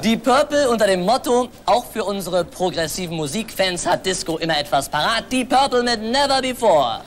Die Purple unter dem Motto, auch für unsere progressiven Musikfans hat Disco immer etwas parat. Die Purple mit Never Before.